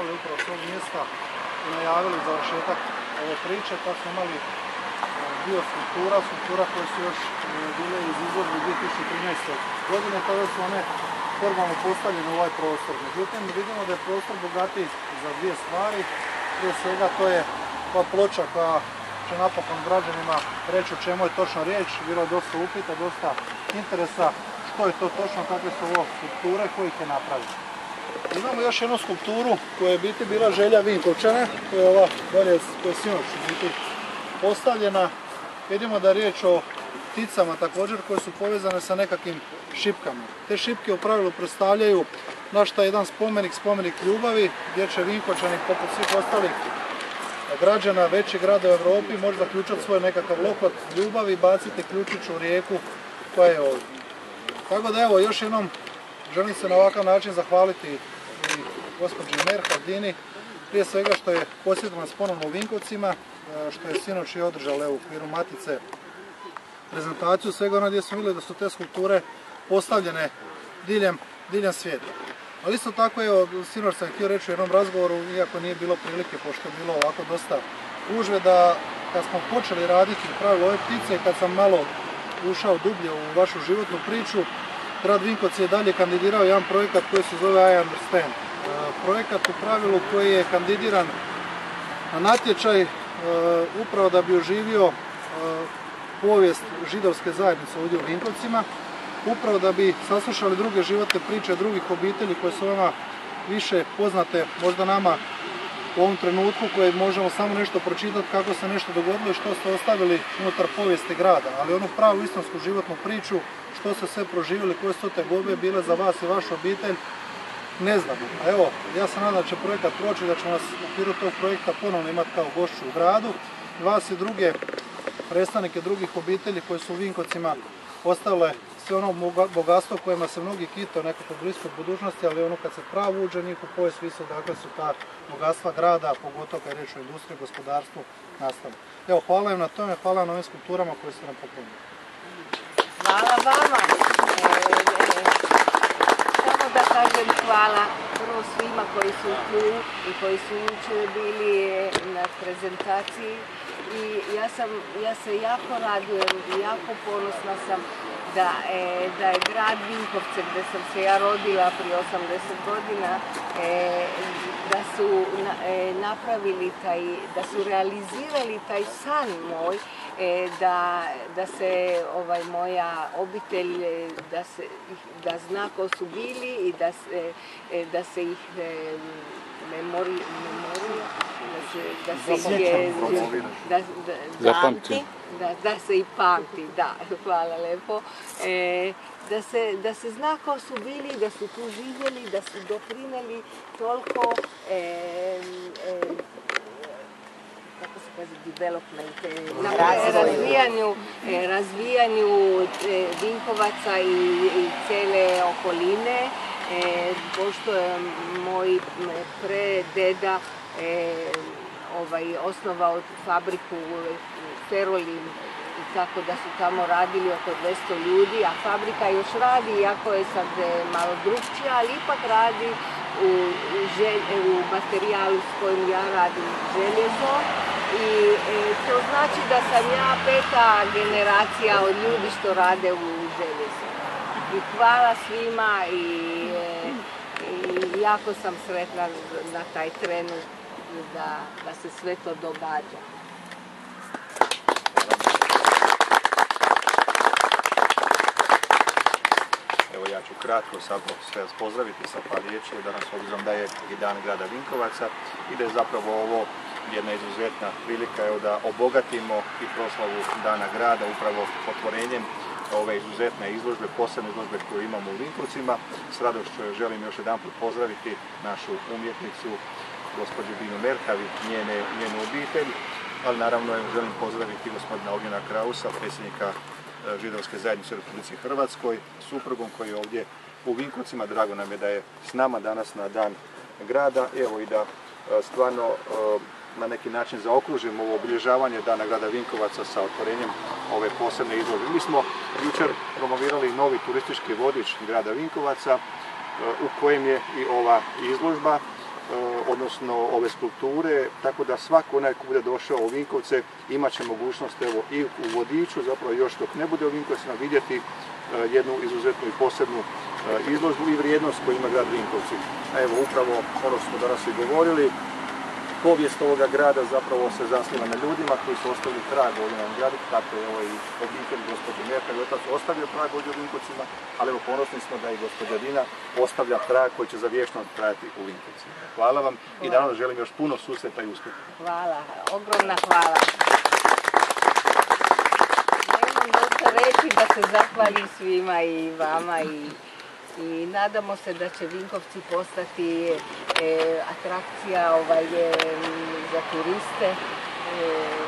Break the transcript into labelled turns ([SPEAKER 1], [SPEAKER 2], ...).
[SPEAKER 1] održavali upravo s ovog mjesta i najavili završetak ove priče, pa smo imali e, dio struktura, struktura koje su još e, bile iz izložbe 2013. godine, tada su one formalno postavljene u ovaj prostor. Međutim, vidimo da je prostor bogatiji za dvije stvari. Prije svega to je ova ploča koja će napokon građanima reći o čemu je točno riječ. Bilo je dosta upita, dosta interesa što je to točno, kakve su ovo skulpture, koji ih je napravio. Imamo još jednu skulpturu koja je biti bila želja Vinkovčana, koja je ova dolje koja postavljena. Vidimo da je riječ o pticama također koje su povezane sa nekakvim šipkama. Te šipke u pravilu predstavljaju naš taj jedan spomenik, spomenik ljubavi, gdje će Vinkovčani poput svih ostalih građana većih grada u Europi može zaključati svoj nekakav lokot ljubavi i baciti ključić u rijeku koja je ovdje. Tako da evo, još jednom želim se na ovakav način zahvaliti i gospođi Merhardini, prije svega što je posjetila nas ponovno u Vinkovcima, e, što je sinoć i održala u okviru Matice prezentaciju svega ono gdje smo vidjeli da su te skulpture postavljene diljem, diljem svijeta. Ali isto tako, evo, sinoć sam htio reći u jednom razgovoru, iako nije bilo prilike, pošto je bilo ovako dosta užve, da kad smo počeli raditi u ove ptice kad sam malo ušao dublje u vašu životnu priču, grad Vinkovci je dalje kandidirao jedan projekat koji se zove I Understand. E, projekat u pravilu koji je kandidiran na natječaj e, upravo da bi oživio e, povijest židovske zajednice ovdje u Vinkovcima, upravo da bi saslušali druge životne priče drugih obitelji koje su vama više poznate, možda nama u ovom trenutku koje možemo samo nešto pročitati kako se nešto dogodilo i što ste ostavili unutar povijesti grada, ali onu pravu istonsku životnu priču, što ste sve proživjeli, koje su te gobe bile za vas i vašu obitelj, ne znamo. A evo, ja se nadam da će projekat proći, da ćemo nas u okviru tog projekta ponovno imati kao gošću u gradu. Vas i druge predstavnike drugih obitelji koji su u Vinkovcima ostavile sve ono bogatstvo kojima se mnogi kite u nekakvoj bliskoj budućnosti, ali ono kad se pravo uđe njih u povijest vise dakle su ta bogatstva grada, pogotovo kad je reč o industriji, gospodarstvu, nastavu. Evo, hvala im na tome, hvala na ovim skulpturama koje ste nam poklonili.
[SPEAKER 2] Hvala vama. Samo da kažem hvala prvo svima koji su tu i koji su jučer bili na prezentaciji i ja, ja se jako radujem i jako ponosna sam da, e, da je grad Vinkovce gdje sam se ja rodila prije 80 godina, e, da su e, napravili taj, da su realizirali taj san moj, da, da se ovaj, moja obitelj, da, se, da zna ko su bili i da se, da se ih memori, memorija, da se, da se ih da, da, pamti, da, da se i pamti, da, hvala lepo. E, da, se, da se zna ko su bili, da su tu živjeli, da su doprineli toliko e, e, kako se kaže, development, na razvijanju, razvijanju Vinkovaca i, i cijele okoline. E, pošto je moj prededa e, ovaj, osnovao fabriku Ferolin i tako da su tamo radili oko 200 ljudi, a fabrika još radi, iako je sad e, malo drugčija, ali ipak radi u, u materijalu s kojim ja radim željezo. I to znači da sam ja peta generacija od ljudi što rade u željezu. I hvala svima i i jako sam sretna na taj trenut da, da se sve to događa.
[SPEAKER 3] Evo ja ću kratko samo sve pozdraviti sa par riječi danas obzirom da je i dan grada Vinkovaca i da je zapravo ovo jedna izuzetna prilika evo, da obogatimo i proslavu dana grada upravo otvorenjem ove izuzetne izložbe, posebne izložbe koje imamo u Vinkovcima. S radošću želim još jedan pozdraviti našu umjetnicu, gospođu Dinu Merkavi, njenu obitelj, ali naravno želim pozdraviti gospodina Ognjena Krausa, predsjednika e, židovske zajednice u Republici Hrvatskoj, suprugom koji je ovdje u Vinkovcima. Drago nam je da je s nama danas na dan grada, evo i da e, stvarno e, na neki način zaokružimo ovo obilježavanje Dana grada Vinkovaca sa otvorenjem ove posebne izložbe. Mi smo jučer promovirali novi turistički vodič grada Vinkovaca u kojem je i ova izložba odnosno ove skulpture, tako da svako onaj ko bude došao u Vinkovce imat će mogućnost evo i u vodiču, zapravo još dok ne bude u Vinkovcima vidjeti e, jednu izuzetnu i posebnu e, izložbu i vrijednost koju ima grad Vinkovci. Evo upravo ono što smo danas i govorili, povijest ovoga grada zapravo se zasniva na ljudima koji su ostavili trag na ovom gradu, tako je ovo i obitelj gospođe Merka i otac ostavio trag ovdje u Vinkovcima, ali evo ponosni smo da i gospođa Dina ostavlja trag koji će za vječno trajati u Vinkovcima. Hvala vam i naravno želim još puno susreta i uspjeha.
[SPEAKER 2] Hvala, ogromna hvala. Nemam dosta reći da se zahvalim svima i vama i, i nadamo se da će Vinkovci postati e, atrakcija ovaj, e, za turiste. E,